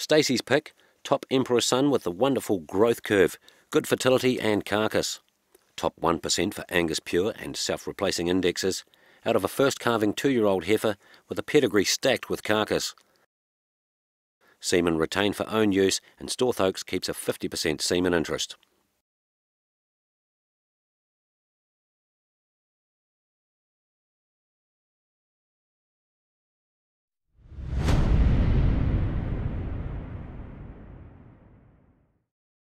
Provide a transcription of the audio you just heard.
Stacy's pick, top Emperor son with the wonderful growth curve, good fertility and carcass. Top 1% for Angus Pure and self-replacing indexes, out of a first calving two-year-old heifer with a pedigree stacked with carcass. Semen retained for own use and Storth Oaks keeps a 50% semen interest.